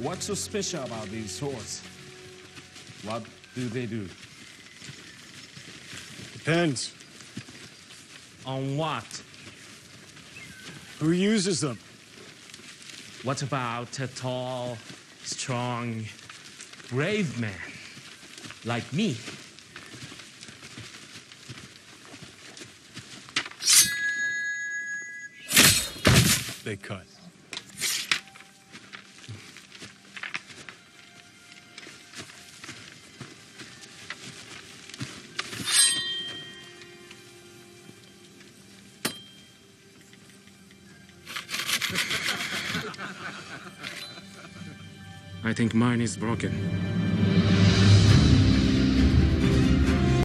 What's so special about these swords? What do they do? Depends. On what? Who uses them? What about a tall, strong, brave man like me? They cut. I think mine is broken.